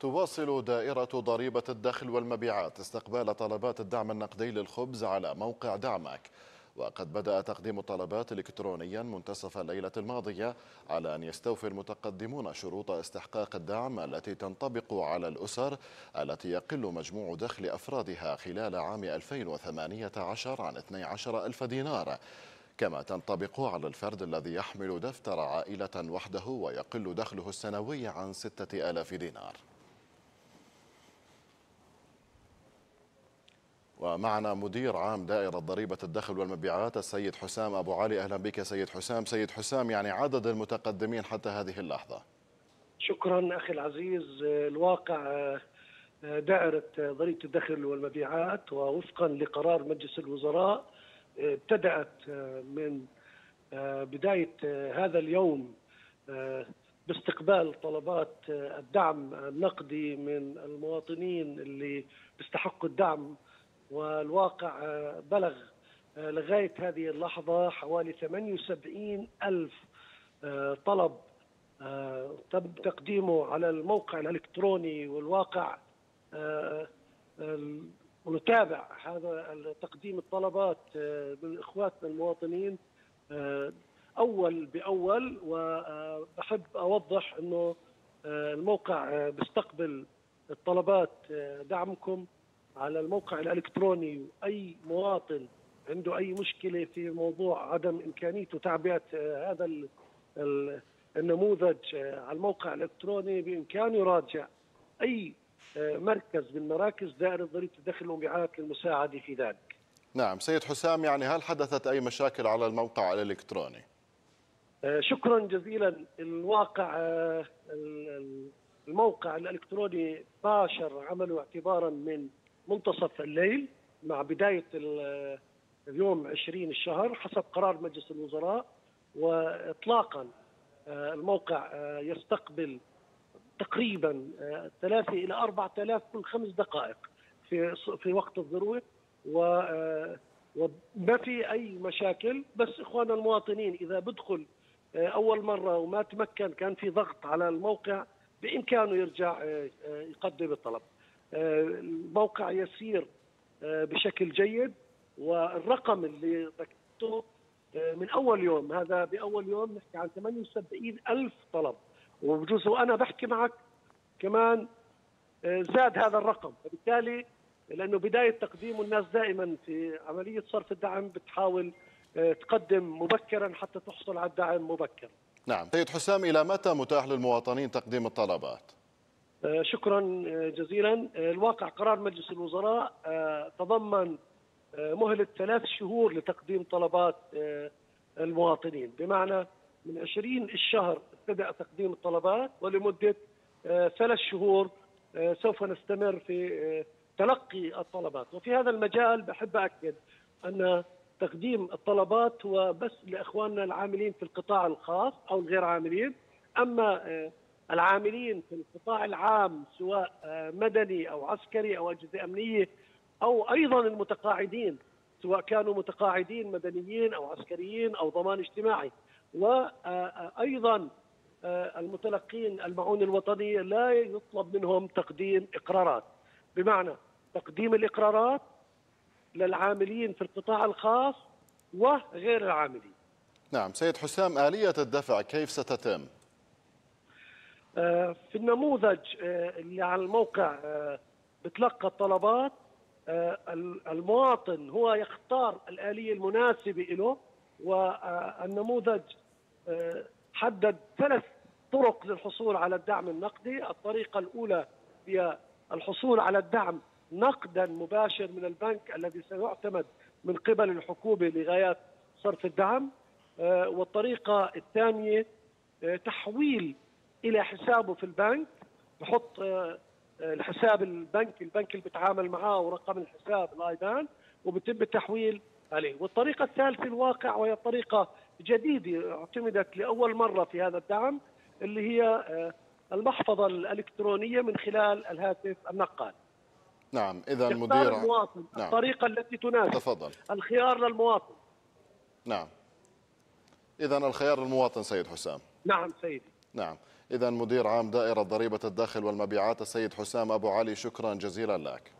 تواصل دائرة ضريبة الدخل والمبيعات استقبال طلبات الدعم النقدي للخبز على موقع دعمك. وقد بدأ تقديم الطلبات إلكترونيا منتصف الليلة الماضية على أن يستوفي المتقدمون شروط استحقاق الدعم التي تنطبق على الأسر التي يقل مجموع دخل أفرادها خلال عام 2018 عن 12 ألف دينار. كما تنطبق على الفرد الذي يحمل دفتر عائلة وحده ويقل دخله السنوي عن 6000 دينار. ومعنا مدير عام دائرة ضريبة الدخل والمبيعات السيد حسام أبو علي. أهلا بك سيد حسام. سيد حسام يعني عدد المتقدمين حتى هذه اللحظة. شكرا أخي العزيز. الواقع دائرة ضريبة الدخل والمبيعات ووفقا لقرار مجلس الوزراء ابتدأت من بداية هذا اليوم باستقبال طلبات الدعم النقدي من المواطنين اللي بيستحقوا الدعم والواقع بلغ لغاية هذه اللحظة حوالي 78 ألف طلب تم تقديمه على الموقع الإلكتروني والواقع ونتابع هذا تقديم الطلبات من إخواتنا المواطنين أول بأول. وبحب أوضح أنه الموقع بيستقبل الطلبات دعمكم. على الموقع الإلكتروني أي مواطن عنده أي مشكلة في موضوع عدم امكانيه تعبئة هذا النموذج على الموقع الإلكتروني بإمكانه يراجع أي مركز من مراكز دائرة ضريبه الدخل والمبيعات للمساعدة في ذلك. نعم سيد حسام يعني هل حدثت أي مشاكل على الموقع الإلكتروني؟ شكرا جزيلا الواقع الموقع الإلكتروني باشر عمله اعتبارا من منتصف الليل مع بداية اليوم 20 الشهر حسب قرار مجلس الوزراء وإطلاقا الموقع يستقبل تقريبا 3 إلى 4000 كل خمس دقائق في في وقت الذروة وما في أي مشاكل. بس إخواننا المواطنين إذا بدخل أول مرة وما تمكن كان في ضغط على الموقع بإمكانه يرجع يقدم الطلب. الموقع يسير بشكل جيد. والرقم اللي ذكرته من أول يوم هذا بأول يوم نحكي عن 78 ألف طلب. وبجوز وأنا بحكي معك كمان زاد هذا الرقم. فبالتالي لأنه بداية تقديمه الناس دائما في عملية صرف الدعم بتحاول تقدم مبكرا حتى تحصل على الدعم مبكرا. نعم. سيد حسام إلى متى متاح للمواطنين تقديم الطلبات؟ شكرا جزيلا. الواقع قرار مجلس الوزراء تضمن مهلة ثلاث شهور لتقديم طلبات المواطنين. بمعنى من 20 الشهر ابتدأ تقديم الطلبات ولمدة ثلاث شهور سوف نستمر في تلقي الطلبات. وفي هذا المجال بحب أكد أن تقديم الطلبات هو بس لإخواننا العاملين في القطاع الخاص أو الغير عاملين. أما العاملين في القطاع العام سواء مدني أو عسكري أو أجهزة أمنية أو أيضا المتقاعدين سواء كانوا متقاعدين مدنيين أو عسكريين أو ضمان اجتماعي. وأيضا المتلقين المعونة الوطنية لا يطلب منهم تقديم إقرارات. بمعنى تقديم الإقرارات للعاملين في القطاع الخاص وغير العاملين. نعم سيد حسام آلية الدفع كيف ستتم؟ في النموذج اللي على الموقع بتلقى الطلبات المواطن هو يختار الآلية المناسبة له والنموذج حدد ثلاث طرق للحصول على الدعم النقدي. الطريقة الأولى هي الحصول على الدعم نقدا مباشر من البنك الذي سيعتمد من قبل الحكومة لغايات صرف الدعم. والطريقة الثانية تحويل إلى حسابه في البنك بحط الحساب البنك البنك اللي بيتعامل معاه ورقم الحساب الآيبان وبتم التحويل عليه. والطريقة الثالثة الواقع وهي طريقة جديدة اعتمدت لأول مرة في هذا الدعم اللي هي المحفظة الإلكترونية من خلال الهاتف النقال. نعم إذا مدير المواطن نعم. الطريقة التي تناسب تفضل. الخيار للمواطن. نعم. إذا الخيار للمواطن سيد حسام. نعم سيدي. نعم. إذا مدير عام دائرة ضريبة الداخل والمبيعات السيد حسام أبو علي شكرا جزيلا لك.